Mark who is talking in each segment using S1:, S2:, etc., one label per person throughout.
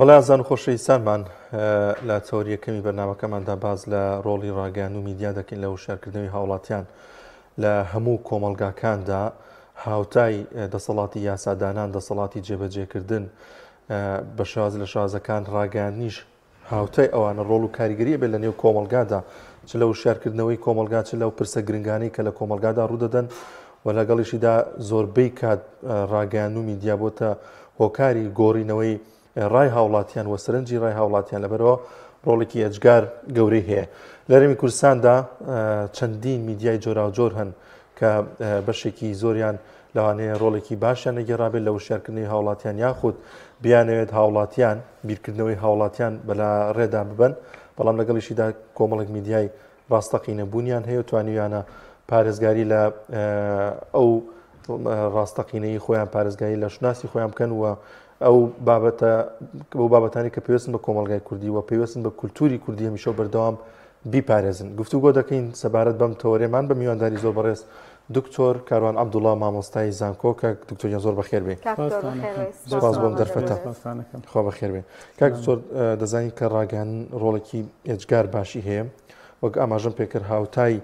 S1: بەڵێ ئازان و خۆشەویستانمان لە تەوەری یەکەمی بەرنمەکەماندا باز لە ڕۆڵی ڕاگەیان و میدیا دەکەین لە وشارکردنەوەی هاوڵاتیان لە هەموو کۆمەلگاکاندا هاوتای دەسەڵاتی یاسادانان دەسەڵاتی جێبەجێکردن بە شاز لە شازەکان ڕاگەاندنیش هاوتای ئەوانە ڕۆڵ و کاریگەریە بێت لە نێو کۆمەلگادا چ لە وشارکردنەوەی کۆمەلگا چ لەو پرسە گرنگانەی کە لە کۆمەلگادا ڕوودەدەن و لەگەڵیشیدا زۆربەی کات ڕاگەیاندن و میدیا بۆتە هۆکاری گۆڕینەوەی ڕای هاوڵاتیان وە سەرنجی ڕای هاوڵاتیان لەبەرەوە ڕۆڵێکی ئەجگار گەورەی هەیە لەرمی کوردستاندا چەندین میدیای جۆراوجۆر هەن کە بەشێکی زۆریان لەوانەیە ڕۆڵێکی باشیان نەگەڕابێت لە وشارکردنی هاوڵاتیان یاخود بیانەوێت هاوڵاتیان بیرکردنەوەی هاوڵاتیان بەلا ڕێدا ببن بەڵام لەگەڵیشیدا کۆمەڵک میدیای ڕاستەقینە بوونیان هەیە و توانیویانە پارێزگاری لە ئەو ڕاستەقینەی خۆیان پارێزگاری لە شناسی خۆیان بکەن و ئەو بابەتە بۆ بابەتانی کە پێویستن بە کۆمەلگای کوردی و پێویستن بە کولتوری کوردی هەمیشە بەردەوام بیپارێزن گفتوگۆ دەکەین سەبارەت بەم تەوەرێمان بە میوانداری زۆر بەڕێز دکتۆر کاروان عبداللە مامۆستای زانکۆ کاک دکتۆر گیان زۆر بەخێر بێی کاک دکتۆر سوپاستان بەخێر ئەکەم بێی سوپاس سوپاس بۆ ئەم بۆتان ئەکەم دەرفەتە سوپاستان ئەکەم خوا بەخێر بێ کاک سلام دکتۆر ە، دەزانین کە ڕاگەیاندن ڕۆڵێکی ئێجگار باشی هەیە وەک ئاماژەم پێ کرد هاوتای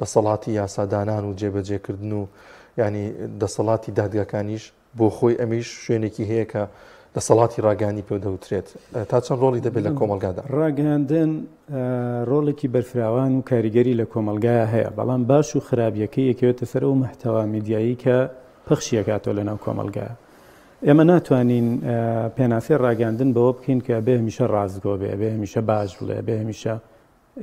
S1: دەسەڵاتی یاسادانان و جێبەجێکردن و یانی دەسەڵاتی دادگاکانیش بۆ خۆی ئەمیش شوێنێکی هەیە کە دەسەڵاتی ڕاگەاندنی پێ دەوترێت تا چەند ڕۆڵی دەبێت لە کۆمەلگادا
S2: ڕاگەاندن ڕۆڵێکی بەرفراوان و کاریگەری لە کۆمەلگای هەیە بەڵام باش و خراپیەکە یەکەوێتە سەر و محتەوا میدیایی کە پەخشیەکاتۆ لەناو کۆمەلگا ئێمە ناتوانین پێناسەی ڕاگەاندن بەوە بکەین کە بێ هەمیشە ڕاستگۆ بێ بێ هەمیشە باش بڵێ بێ هەمیشە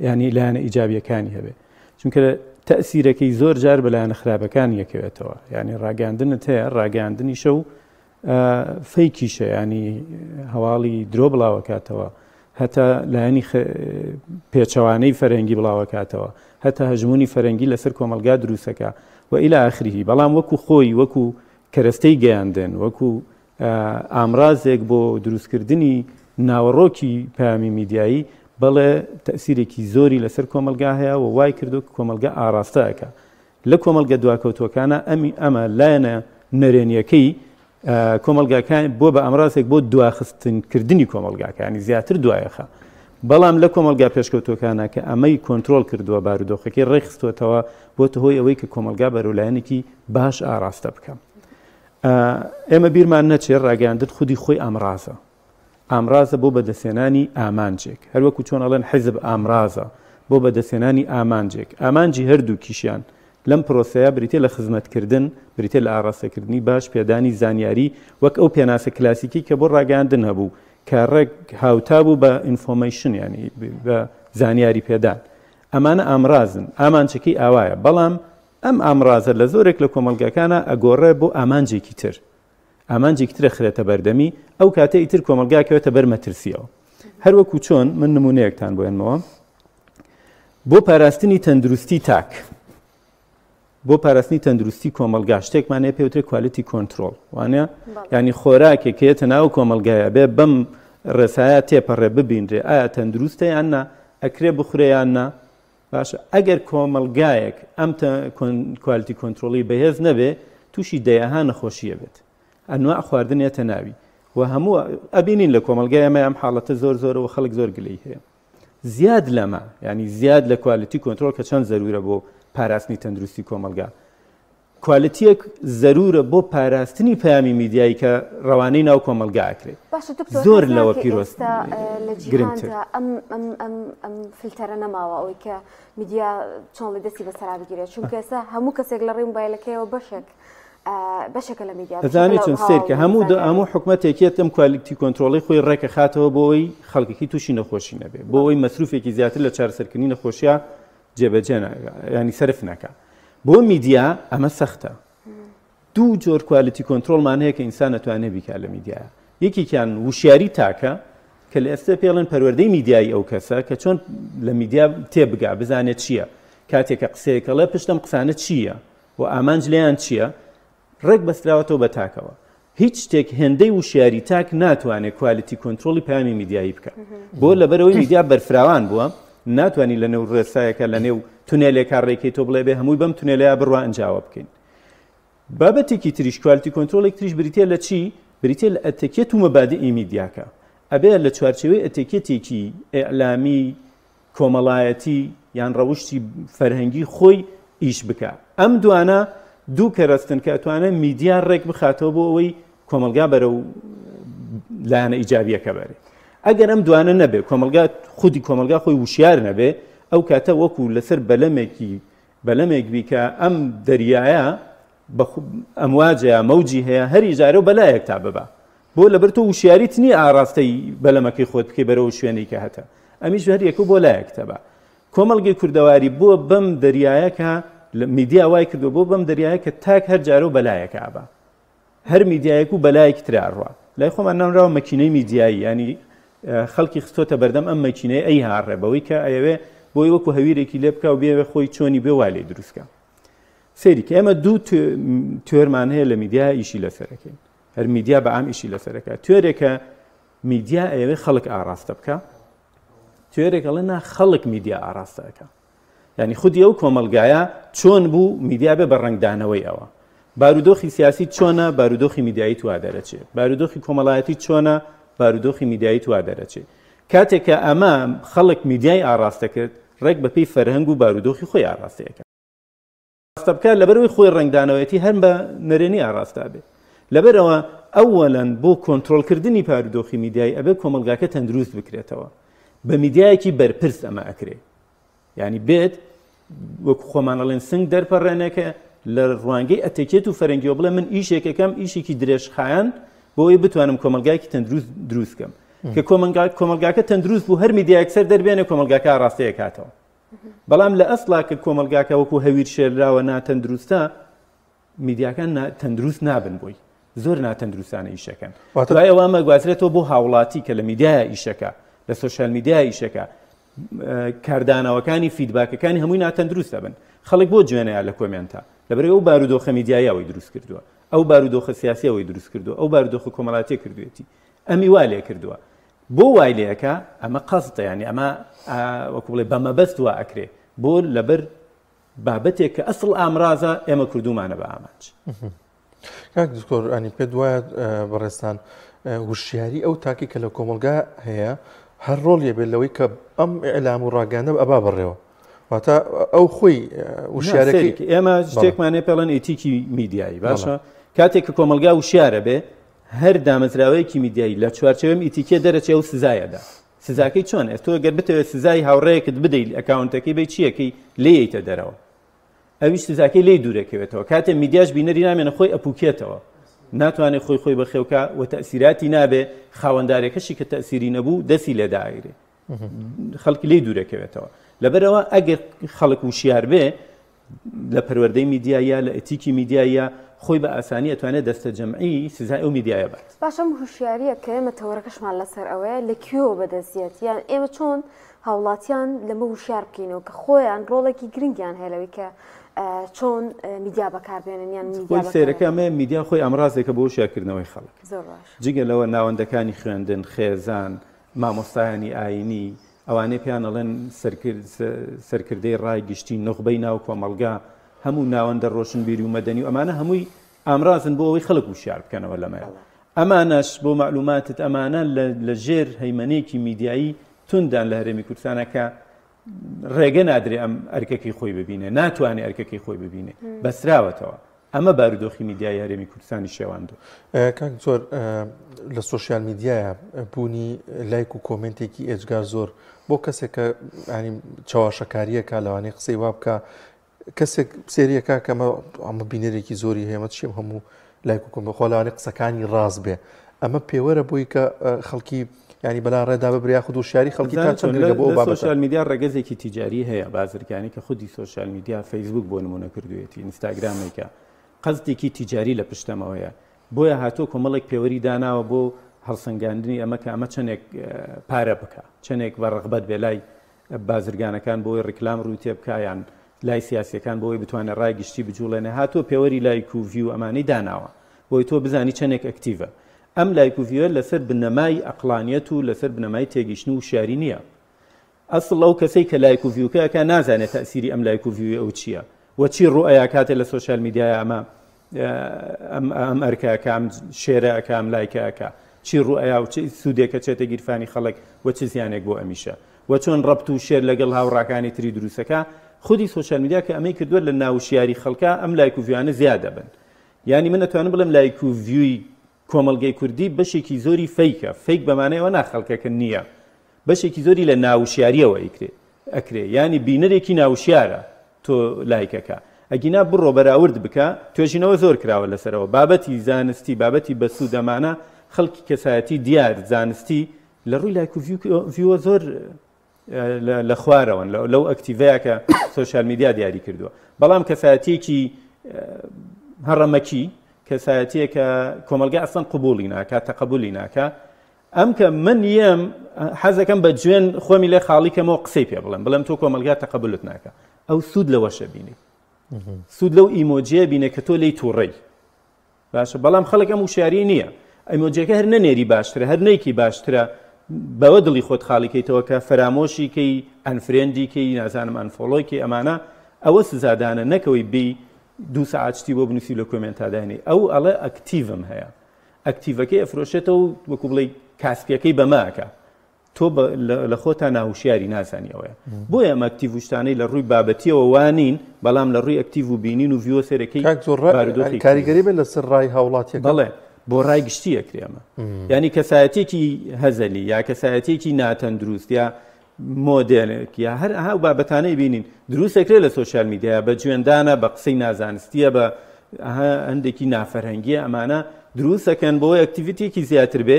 S2: یانی لایەنە ئیجابیەکانی هەبێ چونکە تەسیرەکەی زۆر جار بەلایەنە خراپەکان یەکەوێتەوە ینی ڕاگەاندنت هەیە ڕاگەاندنی شەو فەیکی شەیانی هەواڵی درۆ بڵاوەکاتەوە هەتا لایەنی پێچەوانەی فەرەنگی بڵاوەکاتەوە هەتا هەژمونی فەرەنگی لەسەر کۆمەلگا دروستەکە و ئیلا ئاخریهی بەڵام وەکو خۆی وەکو کەرەستەی گەیاندن وەکو ئامرازێک بۆ دروستکردنی ناوەڕۆکی پەیامی میدیایی بەڵێ تەسیرێکی زۆری لەسەر کۆمەلگا هەیە و وای کردو کۆمەلگا ئاراستەکە لە کۆمەلگە دواکەوتوەکانە ئەمی ئەمە لایەنە نەرێنیەکەی کۆمەلگاکان بۆ بە ئەمرازێک بۆ دواخستنکردنی کۆمەلگاکانی زیاتر دوایەخە بەڵام لە کۆمەلگا پێشکەوتوەکانە کە ئەمەی کۆنتترۆل کردووە بارودۆخەکەی ڕێکخستوەتەوە بۆ هۆی ئەوەی کە کۆمەلگا بەرەولایەنێکی باش ئاراستە بکەم ئێمە بیرمان نەچێت ڕاگەیاندن خودی خۆی ئامرازە ئامرازە بۆ بەدەستێنانی ئامانجێک هەروەکو چۆن ئەڵێن حیزب ئامرازە بۆ بەدەستێنانی ئامانجێک ئامانجی هەردوو کیشیان لەم پرۆسەیە بریتە لە خزمەتکردن بریتە لە ئاراستەکردنی باش پێدانی زانیاری وەک ئەو پێناسە کلاسیکی کە بۆ ڕاگەاندن هەبوو کە ڕێک هاوتا بوو بە ئینفۆمەیشن ینی بە زانیاری پێدان ئەمانە ئامرازن ئامانچەکەی ئاوایە بەڵام ئەم ئامڕازە لە زۆرێک لە کۆمەڵگاکانا ئەگۆڕێ بۆ ئامانجێکی تر، ئامانجێکی تر ئەخرێتە بەردەمی، ئەو کاتە ئیتر کۆمەڵگا ئەکەوێتە بەر مەترسییەوە. هەروەکو چۆن، من نموونەیەکتان بۆ ئێنمەوە، بۆ پاراستنی تەندروستی تاک، بۆ پاراستنی تەندروستی کۆمەڵگا شتێکمان هەیە پێی وترێ کوالێتی کۆنترۆڵ، وانە؟ یانی خۆراکێک کە یەتە ناو کۆمەڵگای ئەبێ بەم ڕێسایە تێپەڕێ ببینرێ ئایا تەندروستە یان نا، ئەکرێ بخورێ یان نا، باشە ئەگەر کۆمەڵگایەک ئەم کوالیتی کۆنتترۆلی بەهێز نەبێ تووشی دەیەها نەخۆشیە بێت ئەنوا خواردنێتە ناوی و هەموو ئەبینین لە کۆمەلگای ئەمە ئەم حاڵەتە زۆر زۆرەوە خەڵک زۆر گلی هەیە زیاد لەمە ینی زیاد لە کوالیتی کۆنتترۆل کە چەند زەرورە بۆ پاراستنی تەندروستی کۆمەلگا کوالتیەک زەرورە بۆ پاراستنی پەیامی میدیایی کە ڕەوانەی ناو کۆمەڵگا ئەکرێ باشە دکتۆر زۆر حەز لەوە ناکەی پیرۆز ئێستا اه، لە
S3: گرنگتر. جیهاندا ئەم ئەم ئەم ئەم فلتەرە نەماوە ئەوەی کە میدیا چۆنڵی دەستی بەسەرا بگیرێت چونکە ئێستا هەموو کەسێک لە ڕێی موبایلەکەیەوە بەشێک اه، بەشێکە لە میدیا
S2: بەشێکە ئەزانی لە چۆن هەواڵ سێرکە و هەموو دە- زانیاری. هەموو حکومەتێکیت ئەم کوالتی کۆنترۆڵی خۆی ڕێکە خاتەوە بۆ ئەوەی خەڵکەکەی تووشی نەخۆشی نەبێ بۆ ئەوەی مەسروفێکی زیاتر لە چارەسەرکردنی نەخۆشیە جێبەجێ ناکا ینی سەرف ناکا بۆ میدیا ئەمە سەختە دوو جۆر کوالیتی کۆنتترۆلمان هەیە کە ئینسان نەتوانێت بیکا لە میدیا یەکێکیان وشیاری تاکە کە لە ئێستا پێڵێن پەروەردەی میدیایی ئەو کەسە کە چۆن لە میدیا تێبگا بزانێت چییە کاتێکە قسەیەکەڵێ پشتم قسانە چییە و ئامانج لێیان چییە ڕێک بەستراوەتەوە بە تاکەوە. هیچ شتێک هێندەی وشیاری تاک ناتوانێت کوالیتی کۆنترۆڵی پەیامی میدیایی بکات. بۆ لەبەرەوەی میدیا بەرفراوان بووە، ناتوانی لە نێو ڕێسایەکە لە نێو تونێلێکا ڕێکەی تۆ بڵێ بێ هەمووی بەم تونێلەیە بڕوا ئەنجاوە بکەین. بابەتێکی تریش کوالیتی کۆنترۆڵێک تریش بریتە لە چی؟ بریتە لە ئەتەکێت و مەبادیئی میدیاکە. ئەبێ لە چوارچێوەی ئەتەکێتێکی ئیعلامی، کۆمەڵایەتی یان ڕەوشتی فەرهەنگی خۆی ئیش بکا ئەم دوانە دوو کەرەستن کە ئەتوانێت میدیا ڕێک بخاتەوە بۆ ئەوەی کۆمەلگا بەرە و لایەنە ئیجابیەکە بەرێ ئەگەر ئەم دوانە نەبێ کۆمەلگا خودی کۆمەلگا خۆی وشیار نەبێ ئەو کاتە وەکو لەسەر بەلەمێکی بەلەمێک بیکە ئەم دەریایە بە خو ئەمواجەیە مەوجی هەیە هەر ئیجارە و بەلایەک تا ببا بۆ لەبەر تۆ وشیاریت نییە ئاراستەی بەلەمەکەی خۆت بکەی بەرەو شوێنی کە هەتە ئەمیش هەر یەکە بۆ لایەکتەبە کۆمەلگەی کوردەواری بۆ بەم دەریایەکە لە میدیا وای کردو بۆ بەم دەریایە کە تاک هەر جارە و بەلایەکە ئابا هەر میدیایەک و بەلایەکی تراڕوە لای خۆمان ناونراوە مەکینەی میدیایی ینی خەڵکی خستۆتە بەردەم ئەم مەکینەی ئەی هاڕێ بەوەی کە ئەیەوێ بۆی وەکو هەویرێکی لێ بکە و بێوێ خۆی چۆنی بێوالی دروستکە سەیریکە ئێمە دوو توێرمان هەیە لە میدیا ئیشی لەسەرەکەین هەر میدیا بە ئام ئیشی لەسەرەکە توێرێکە میدیا ئەوێ خەڵک ئاراستە بکە توێرێکەڵە نا خەڵک میدیا ئاراستەکە ینی خودی ئەو کۆمەلگایە چۆن بوو میدیا بێ بە ڕنگدانەوەی ئەوە بارودۆخی سیاسی چۆنە بارودۆخی میدیایی توا دەرەچێت بارودۆخی کۆمەڵایەتی چۆنە بارودۆخی میدیایی توا دەرەچێت کاتێک کە ئەمە خەڵک میدیای ئاڕاستە کرد، ڕێک بە پێی فەرهەنگ و بارودۆخی خۆی ئاڕاستەی ئەکات. ئاڕاستە بکات، لەبەر ئەوەی خۆی ڕەنگدانەوەیەتی هەر بە نەرێنی ئاڕاستە ئەبێ. لەبەرئەوە ئەوەلا بۆ کۆنترۆڵ کردنی بارودۆخی میدیایی ئەبێ کۆمەڵگاکە تەندروست بکرێتەوە. بە میدیایەکی بەرپرس ئەمە ئەکرێ. یانی بێت وەکو خۆمان ئەڵێن سنگ دەرپەڕێنێ کە لە ڕوانگەی ئەتەکێت و فەرەنگیەوە بڵێ من ئیشێکەکەم ئیشێکی درێژخایەن بۆی بتوانم کۆمەلگایکی تەندروست دروست بکەم کە کۆمەلگاکە تەندروست بوو هەر میدیاکسەر دەربێنە کۆمەلگاکە ڕاستەیە کاتەوە بەڵام لە ئەسلا کە کۆمەلگاکە وەکو هەویر شێراوە ناتەندروستە میدیاکان تەندروست نابن بۆی زۆر ناتەندروستانە ئیشەکەن واتای ئەوە مەگوازرێتەوە بۆ هاوڵاتی کە لە میدیای ئیشەکە لە سوۆشال میدیای ئیشەکە کاردانەوەکانی فیدباکەکانی هەمووی ناتەندروست دەبن خەڵک بۆ جوێنەیە لە کۆمێنتە لەبەر ئەو بارودۆخە میدیایەوەی دروست کردووە ئەو بارودۆخە سیاسیەوەی دروست کردووە ئەو بارودۆخە کۆمەڵاتیە کردوێتی ئەمی وا لێ کردووە بۆ وای لەکە ئەمە قەزتە ینی ئەمە وەکو بڵێ بەمەبەست وە ئەکرێ بۆ لەبەر بابەتێک کە ئەسڵ ئامرازە ئێمە کردومانە بە ئامانج.
S1: کاک دکتۆر ئەنی پێت وایە بەڕێستان وشیاری ئەو تاکی کە لە کۆمەلگا هەیە هەر ڕۆڵ یەبێت لەوەی کە ئەم ئەلام و ڕاگەانە ئەبا بڕێەوە واتە ئەو خۆی وشارەکەی
S2: ئێمە شتێکمانێ پێڵەن ئیتیکی میدیایی باشە کاتێک کە کۆمەلگا وشارە بێ هەر دامەزراوەیەکی میدیایی لە چوارچەوەم ئیتیکێ دەرەچێ و سزایەدا سزاکەی چۆنە ئێس تۆ گەر بتەوێت سزای هاوڕێیەکت بدەیت ئەکاونتەکەی بەی چیەکەی لێیتە دەرەوە ئەویش سزاکەی لی دوورەکەوێتەوە کاتێ میدیاش بینەری نامێنە خۆی ئەپوکێتەوە ناتوانێت خۆی خۆی بەخێوکە و تەسیراتی نابێ خاوەندارێکەشی کە تەسیری نەبوو دەسی لێداگرێ خەڵکی لی دوورەکەوێتەوە لەبەرەوە ئەگەر خەڵک وشیار بێ لە پەروەردەی میدیاییە، لە ئەتیکی میدیاییە، خۆی بە ئاسانی ئەتوانێت دەستەجەمعی سزای ئەو میدیایە بات.
S3: باشە ئەم هۆشیارییە کە ئێمە تەوەرەکەشمان لەسەر ئەوەیە لە کوێوە بەدەست دێت؟ یان ئێمە چۆن هاوڵاتیان لەمە وشیار بکەینەوە کە خۆیان ڕۆڵێکی گرنگیان هەیە لەوەی کە چۆن میدیا بەکاربێنن یان
S2: میدیا خۆی بەکاربێنن؟ سەیرەکە ئەمەیە میدیا خۆی ئامرازێکە بۆ وشیارکردنەوەی خەڵک. زۆر باش. جگە لەوە ناوەندەکانی خوێندن، خێزان، مامۆستایانی ئایینی، ئەوانەی پێیان ئەڵێن سەرکردەی ڕای گشتی، نوخبەی ناو کۆمەڵگا، هەموو ناوەندە ڕۆشنبیری و مەدەنی و ئەمانە هەمووی ئامرازن بۆ ئەوەی خەڵک وشیار بکەنەوە لەمەیا. ئەمانەش بۆ مەعلوماتت ئەمانە لە ژێر هەیمەنەیەکی میدیایی تونددان لە هەرێمی کوردستانا کە ڕێگە نادرێ ئەم ئەرکەکەی خۆی ببینێ، ناتوانێ ئەرکەکەی خۆی ببینێ، بەسراوەتەوە. ئەمە بارودۆخی میدیای هەرێمی کوردستانی شێواندووە.
S1: کاک زۆر لە سوۆسیال میدیایە بوونی لایک و کۆمنتێکی ئێجگار زۆر بۆ کەسێک کە ینی چاواشەکاریەکە لەوانەیە قسەی وا بکە کەسێک سێریەکە کەمە ئەمە بینەرێکی زۆری هەیەمە چیم هەموو لایکوکم بەخۆلاوانی قسەکانی ڕاست بێ ئەمە پێوەرە بۆی کە خەڵکی یانی بەلا ڕێدا ببرێ یاخود وشیاری خەڵکی تا چەند درێژە
S2: بۆ بابەتە؟ سۆشیال میدیا ڕەگەزێکی تیجاری هەیە بازرگانی کە خودی سۆشیال میدیا فەیسبوک بۆ نمونە کردوێتی ئینستاگرامێکە قەزدێکی تیجاری لە پشتەمەوەیە بۆیە هاتووە کۆمەڵێک پێوەری داناوە بۆ هەڵسەنگاندنی ئەمە کە ئەمە چەندێک پارە بکە چەندێک بە ڕغبەت بێ لای بازرگانەکان بۆی ڕیکلام ڕوی تێبکا یان لای سیاسیەکان بۆی بتوانێ ڕای گشتی بجوڵێنێ هاتوە پێوەری لایک و ڤیو ئەمانەی داناوە بۆی تۆ بزانی چەنێک ئەکتیڤە ئەم لایک و ڤیوە لەسەر بنەمای ئەقڵانیەت و لەسەر بنەمای تێگەیشتن و وشیاری نیە ئەسڵ ئەو کەسەی کە لایک و ڤیوکە ئەکا نازانێ تەئسیری ئەم لایک و ڤیوی ئەو چیە وە چی ڕوئەیا کاتێ لە سۆشیال میدیایە ئەمە ئەم ئەرکە ئەکام، شێرە ئەکام، لایکە ئەکا. چی ڕوو ئەیا و چ سوودێکە چێتە گیرفانی خەڵک و چ زیانێک بۆ ئەمیشە؟ و چۆن ڕەبت و شێر لەگەڵ هاوڕاکانی تری دروست ئەکا؟ خودی سۆشیال میدیا کە ئەمەی کردووە لە ناو وشیاری خەڵکا ئەم لایک و ڤیوانە زیاد ئەبن. یانی من ئەتوانم بڵێم لایک و ڤیوی کۆمەڵگەی کوردی بەشێکی زۆری فەیکە، فەیک بە مانای ئەوە نا خەڵکە کە نییە، بەشێکی زۆری لە ناوشیارییەوە ئەیکرێ، ئەکرێ، یانی بینەرێکی ناوشیارە تۆ لایکەکە، ئەگینا بڕۆ بەراورد بکە، توێژینەوە زۆر کراوە لەسەرەوە، بابەتی زانستی، بابەتی بەسوود، ئەمانە خەڵکی کەسایەتی دیار، زانستی، لە ڕووی لایک و ڤیوەوە زۆر لە خوارەوەن لەو ئەکتیڤەیە کە سوسیال میدیا دیاری کردووە بەڵام کەسایەتێکی هەڕەمەکی کەسایەتەیە کە کۆمەلگە ئەسن قوبولی ناکە تەقبولی ناکە ئەم کە من یەم حەزەکەم بە جوێن خۆمی لێ خاڵیکەمەوە قسەی پێ بڵێم بڵێم تۆ کۆمەلگا تەقبلت ناکە ئەو سوود لەوەشە بینی سوود لەو ئیمۆجیە بینە کە تۆ لی تووڕی باشە بەڵام خەڵک ئەم وشیاریی نییە. ئەیمۆجیەکە هەر نەنێری باشترە هەر نەیکەی باشترە بەوە دڵی خۆت خاڵی کەیتەوە کە فەرامۆشی کەی ئەنفرێندی کەی نازانم ئەنفۆڵۆی کەی ئەمانە ئەوە سزادانە نەک ئەوەی بی دوو سەعات شتی بۆ بنووسی لە کۆمێنتا داینێی ئەو ئەڵێ ئەکتیڤم هەیە ئەکتیڤەکەی ئەفرۆشێتەوە وەکو بڵێ کاسپیەکەی بەماکە تۆ لە خۆتا ناهوشیاری نازانی ئەوەیە بۆیە ئەم ئەکتیڤ و شتانەی لە ڕووی بابەتیەوە وانین بەڵام لە ڕووی ئەکتیڤ و بینین و ڤیوە سەرەکەی بارودۆخی
S1: کاریگەری بێت لەسەر ڕای هاوڵاتیە
S2: بەڵێ بۆ ڕای گشتی ئەکرێ ئەمە ینی کەسایەتێکی هەزەلی یا کەسایەتێکی ناتەندروست یا مۆدێلێک یا هەر ئەها و بابەتانەی بینین دروست دەکرێت لە سوۆسیال میدیا بە جوێندانە بە قسەی نازانستیە بە هەندێکی نافەرهەنگیە ئەمانە دروستەکەن بۆ ئەکتیڤیتێکی زیاتر بێ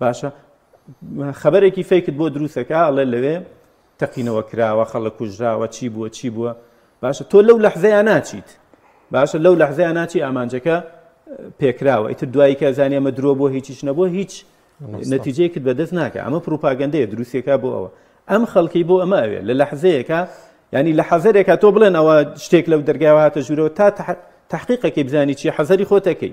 S2: باشە خەبەرێکی فەیکت بۆ دروستەکە ئەڵێ لەوێ تەقینەوە کراوە خەڵە کوژراوە چی بووە چی بووە باشە تۆ لەو لەحزەیە ناچیت باشە لەو لەحزەیە ناچی ئامانجەکە پێکراوە ئیتر دوایی کە زانانی ئەمە درۆ بۆ هیچیش نەبووە هیچ نەتیجەیەکت بەدەست ناکە ئەمە پروپاگەندەیە دروستێکە بۆ ئەوە ئەم خەڵکی بۆ ئەمە ئەوێ لە لەحزەیەەکە ینی لە حەزەرێکە تۆ بڵێن ئەوە شتێک لەو دەرگاوە هاتە ژوورەوە تا تحقیقەکەی بزانی چی حەزەری خۆتەکەی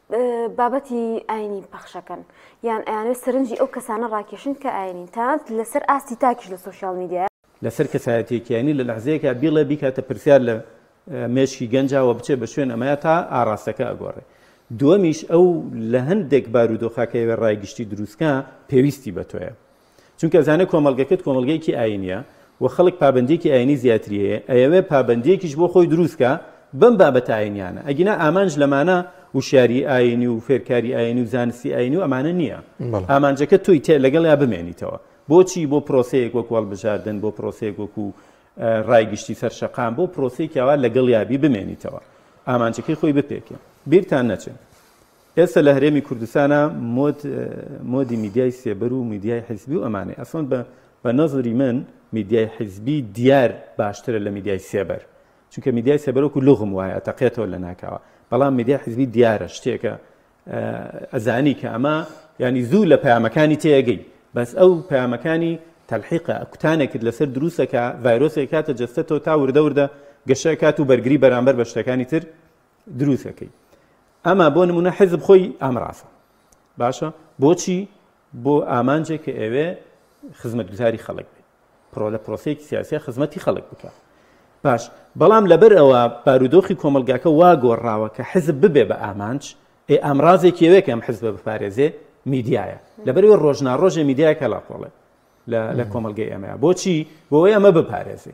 S3: بابەتی ئاینی پەخشەکەن یان ئەیانەوێت سەرنجی ئەو کەسانە ڕاکێشن کە ئاینین تەنانەت لەسەر ئاستی تاکیش لە سۆشیال میدیا.
S2: لەسەر کەسایەتیەکی ئاینی لە لەحزەیەکا بیڵێ بیکاتە پرسیار لە مێشکی گەنجا وە بچێ بە شوێن ئەمەیا تا ئاڕاستەکە ئەگۆڕێ دووەمیش ئەو لە هەندێک بارودۆخا کە ئەیەوێ ڕای گشتی دروستکا پێویستی بە تۆیە چونکە ئەزانێت کۆمەڵگەکەت کۆمەڵگەیەکی ئاینیە و خەڵک پابەندیەکی ئاینی زیاتری هەیە ئەیەوێت پابەندیەکیش بۆ خۆی دروستکا بەم بابەتە ئاینیانە ئەگینا ئامانج لەمانە وشیاری ئاینی و فێرکاری ئاینی و زانستی ئاینی و ئەمانە نییە ئامانجەکە تۆی تێ لەگەڵ یا بمێنیتەوە بۆچی بۆ پرۆسەیەک وەک هەڵبژاردن بۆ پرۆسەیەک وەکو ڕایگشتی سەر شەقام بۆ پرۆسێکیاوا لەگەڵ یابی بمێنیتەوە ئامانجەکەی خۆی بپێکێ بیرتان نەچێت ئێستا لە هەرێمی کوردستانا مۆد مۆدی میدیای سێبەر و میدیای حیزبی و ئەمانەی ئەسڵەن بە بە نەزری من میدیای حیزبی دیار باشترە لە میدیای سێبەر چونکە میدیای سێبەر وەکو لغم وایە تەقێتەوە لە ناکاوە بەڵام میدیای حیزبی دیارە شتێکە ئەزانی کە ئەمە ینی زوو لە پەیامەکانی تێگەی بەس ئەو پەیامەکانی تەلحیقە کوتانێکت لەسەر دروستەکە ڤایرۆسێک کاتە جەستە تۆ تا وردە وردە گەشەکات و بەرگری بەرامبەر بە شتەکانی تر دروستەکەی ئەمە بۆ نمونە حزب خۆی ئامرازە باشە بۆچی بۆ ئامانجێک کە ئەوێ خزمەتگوزاری خەڵک بێت پرۆ لە پرۆسەیەکی سیاسە خزمەتی خەڵک بکە باش بەڵام لەبەر ئەوە بارودۆخی کۆمەلگاکە وا گۆڕاوە کە حزب ببێ بە ئامانج ئێ ئامرازێکی ئەوێک ئەم حزب بپارێزێ میدیایە لەبەرەوە ڕۆژنا ڕۆژێ میدیایەکە لاقۆڵێ لە کۆمەلگەی ئەمەیە بۆچی بۆی ئەمە بپارێزێ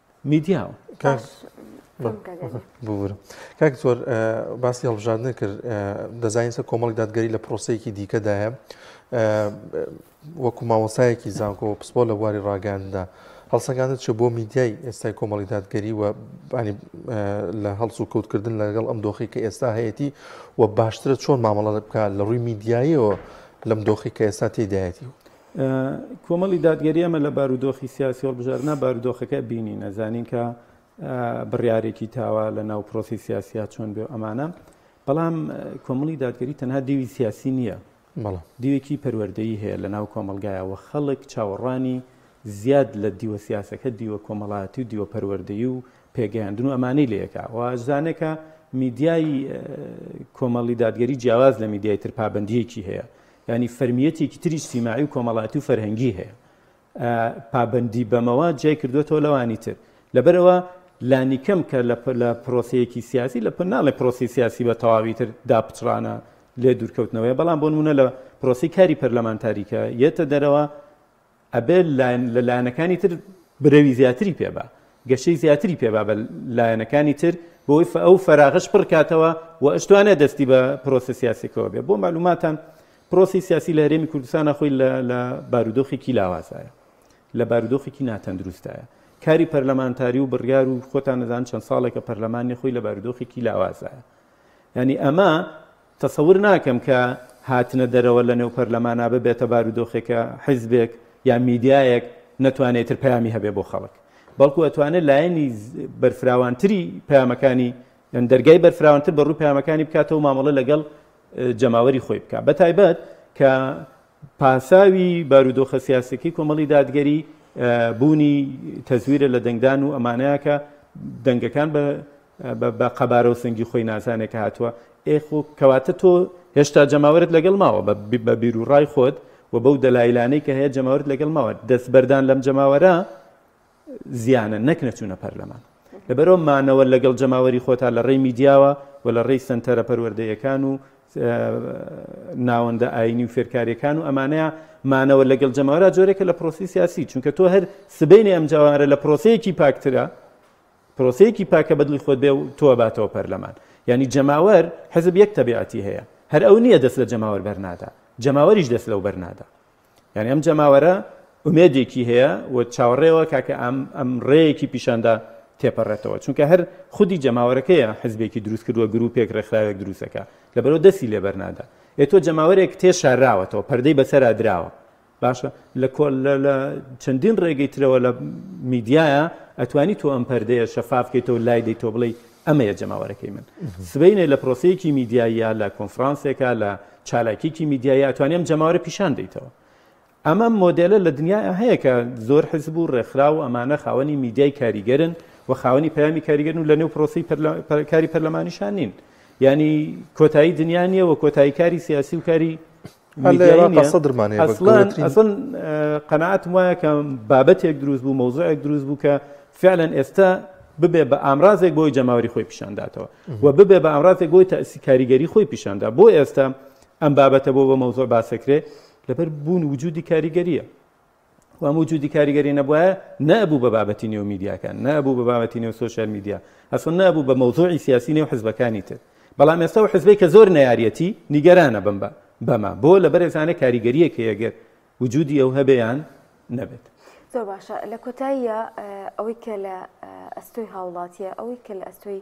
S2: میدیا و کاک
S1: ببورە کاک زۆر باسی هەڵبژاردن کرد دەزانینسە کۆمەڵک دادگەری لە پرۆسەیەکی دیکەدایە وەکو ماوەسایەکی زانکۆ پسپۆ لە بواری ڕاگەاندا هەڵسەکانت چ بۆ میدیای ئێستای کۆمەڵی دادگەری و بانی لە هەڵس و کەوتکردن لەگەڵ ئەم دۆخی کە ئێستا هەیەی و باشترە چۆن مامەڵە بکات لە ڕووی میدیایەوە لەم دۆخی کە ئێستا تێدایەتی و
S2: کۆمەڵی دادگەری ئەمە لە بارودۆخی سیاسی هەڵبژاردنا بارودۆخەکە بینی نەزانین کە بڕارێکی تاوا لە ناو پرۆسی سیاسیا چۆن بێ ئەمانە بەڵام کۆمەڵی دادگەری تەنها دیوی سیاسی نییە دیوێکی پەروەردەی هەیە لە ناو کۆمەلگایەوە خەڵک چاوەڕوانی زیاد لە دیوە سیاسەکە دیوە کۆمەڵاتی و دیوە پەروەردەی و پێگەیاندن و ئەمانەی لەکە وازانێکە میدیای کۆمەڵی دادگەری جیاواز لە میدیای تر پابندیەکی هەیە یانی فەرمییەتێکی تری ئیجتیماعی و کۆمەڵایەتی و فەرهەنگی هەیە پابەندی بە مەواد جیای کردوێتەوە لەوانی تر لەبەرەوە لانیکەم کە لە پرۆسەیەکی سیاسی لە پناڵی پرۆسی سیاسی بە تەواوی تر داپچڕانە لێ دوورکەوتنەوەی بەڵام بۆ نمونە لە پرۆسی کاری پەرلەمانتاریکە یەتە دەرەوە ئەبێ لە لایەنەکانی تر برەوی زیاتری پێبا گەشەی زیاتری پێبا بە لایەنەکانی تر بۆی ئەو فەراغش پڕکاتەوە و ئەشتوانێت دەستی بە پرۆسە سیاسەکەەوە بێ بۆ معلوماتان پرۆسی سیاسی لە هەرێمی کوردستان خۆی لە بارودۆخێکی لاوازایە لە بارودۆخێکی ناتەندروستایە کاری پەرلەمانتاری و بڕیار و خۆتان نەزان چەند ساڵێکە پەرلەمانی خۆی لە بارودۆخێکی لاوازایە ینی ئەمە تەسەور ناکەم کە هاتنە دەرەوە لە نێو پەرلەمانا ببێتە بارودۆخێک کە حیزبێک یا میدیایەک نەتوانێ ئیتر پەیامی هەبێ بۆ خەڵک، بەڵکو ئەتوانێ لایەنی بەرفراوانتری پەیامەکانی یان دەرگای بەرفراوانتر بە ڕووی پەیامەکانی بکاتەوە و مامەڵە لەگەڵ جەماوەری خۆی بکا. بەتایبەت کە پاساوی بارودۆخە سیاسیەکەی کۆمەڵی دادگەری بوونی تەزویرە لە دەنگدان و ئەمانەیە کە دەنگەکان بە بە قەبارە و سنگی خۆی نازانێت کە هاتووە ئێخۆ کەواتە تۆ هێشتا جەماوەرت لەگەڵ ماوە بە بیر و ڕای خۆت و بەو دەلایلانەی کە هەیە جەماورت لەگەڵ ماوە دەستبەردان لەم جەماوەرە زیانە نەک نەچوونە پەرلەمان لەبەرەوە مانەوە لەگەڵ جەماوەری خۆتا لە ڕێی میدیاوە و لە ڕێی سنتەرە پەروەردەیەکان و ناوەندە ئاینی و فێرکاریەکان و ئەمانەیە مانەوە لەگەڵ جەماوەرا جۆرێکە لە پرۆسی سیاسی چونکە تۆ هەر سبینی ئەم جاوارە لە پرۆسەیەکی پاکترە پرۆسەیەکی پاکە بەدلی خۆت بێ و تۆ باتەوە پەرلەمان یعنی جەماوەر حەزب یەک تەبیعەتی هەیە هەر ئەو نییە دەست لە جەماوەر بەرنادا جەماوەریش دەست لەو بەرنادا یانی ئەم جەماوەرە ئومێدێکی هەیە و چاوەڕێەوە کاکە ئەم ئەم ڕێیەکی پیشاندا تێپەڕێتەوە چونکە هەر خودی جەماوەرەکەیە حزبێکی دروست کردووە گروپێک ڕێکخراوێک دروستەکە لە بەرەو دەستی لێبەرنادا ئێ تۆ جەماوەرێک تێ شاراوەتەوە پەردەی بەسەرا دراوە باشە لە کۆل لە چەندین ڕێگەی ترەوە لە میدیایە ئەتوانی تۆ ئەم پەردەیە شەفافکەیتەوە لای دەیتۆ بڵی ئەمەیە جەماوەرەکەی من. سبەینێ لە پرۆسەیەکی میدیاییا، لە کۆنفرانسێکا، لە چالاکیەکی میدیاییا ئەتوانی ئەم جەماوەرە پیشان دەیتەوە. ئەمە مۆدێلە لە دنیایا هەیە کە زۆر حزب و ڕێکخراو و ئەمانە خاوەنی میدیای کاریگەرن و خاوەنی پەیامی کاریگەرن و لەنێو پرۆسەی کاری پەرلەمانیشان نین. یانی کۆتایی دنیا نییە و کۆتایی کاری سیاسی و کاری ئەسڵەن قەناتم وایە کە بابەتێک دروست بوو مەوزعێک دروست بوو کە فعلەن ئێستا ببێ بە ئامرازێک بۆی جەماوەری خۆی پیشانداتەوە و ببێ بە ئامرازێک بۆی تاسی کاریگەری خۆی پیشاندا بۆ ئێستا ئەم بابەتە بۆ بە مەوزۆر باسەکرێ لەبەر بوون وجودی کاریگەریە و ئەم وجودی کاریگەری نەبوایە نەبوو بە بابەتی نێو میدیاکان نەبوو بە بابەتی نێو سوۆشیال میدیا ئەسڵ نەبوو بە مەوزوعی سیاسی نێو حزبەکانی تر بەڵام ئێستا و حزبی کە زۆر نەیارەتی نیگەرانە بم بە بەمە بۆ لە بەرێزانە کاریگەریەک هەیەگەر وجودی ئەو هەبیان نەبێت
S3: زۆر باشە لە کۆتاییە ئەوەی کە لە ئەستۆی هاوڵاتیە ئەوەی کە لە ئەستۆی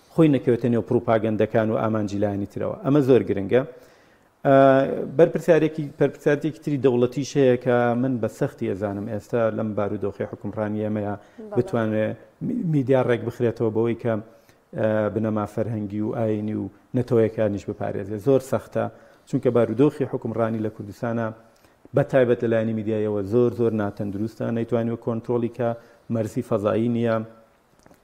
S2: خۆی نەکەوێتە نێو پڕوپاگەندەکان و ئامانجی لایەنی ترەوە ئەمە زۆر گرنگە. بەرپرسیارێکی پەرپساتێکی تری دەوڵەتی شەیە کە من بە سەختی ئەزانم ئێستا لەم بارودۆخی حکومڕانی ئێمەیە بتوانێت میدیا ڕێک بخرێتەوە بەوەی کە بنەما فەرهەنگی و ئاینی و نەتەوەیەکانیش بپارێزێت زۆر سەختە چونکە بارودۆخی حکومڕانی لە کوردستانە بە تایبەت لە لایانی میدیایەوە زۆر زۆر ناتەندروستە نەیتوانانی کۆنتترۆلی کە مەرسی فەزایی نییە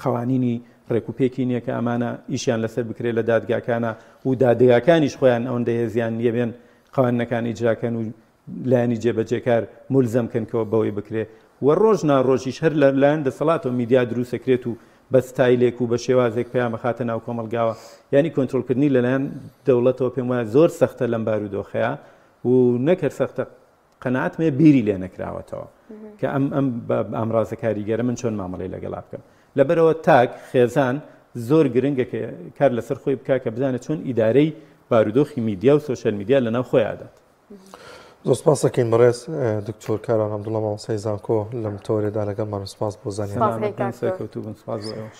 S2: قەوانینی ڕێکوپێکی نییە کە ئەمانە ئیشیان لەسەر بکرێت لە دادگاکانە و دادگاکانیش خۆیان ئەوەندە هێزیان نیە بێن قوانەکان ئیجراکەن و لایانی جێبەجێکار ملزم کەنکەوە بەوەی بکرێ و ڕۆژ ناڕۆژیش هەر لە لایەن دەسەڵات و میدیا دروستەکرێت و بە ستایلێک و بە شێوازێک پێیان بخاتە ناو کۆمەلگاوە ینی کۆنتترۆلکردنی لەلایەن دەوڵەتەوە پێم وایە زۆر سەختە لەم بارودۆخەیە و نەکرد سەختە قەناعەتم هەیە بیری لێ نەکراوەتەوە کە ئەم ئەم ئامرازە کاریگەرە من چۆن مامەڵی لەگەڵا بکەم لەبەرەوە تاک خێزان زۆر گرنگە کە کار لەسەر خۆی بک کە بزانە چۆن ئیدارەی بارودۆخی میدیا و سوۆشل میدیا لەناو خۆیادات.
S1: زۆسپاسەکەین بەڕێز دکتۆر کاران ئەمدوڵە ماوەسای زانکۆ لەم تۆرێدا لەگەڵ مانسپاس بۆ زانانی
S2: سپاس بۆ ئێوەش.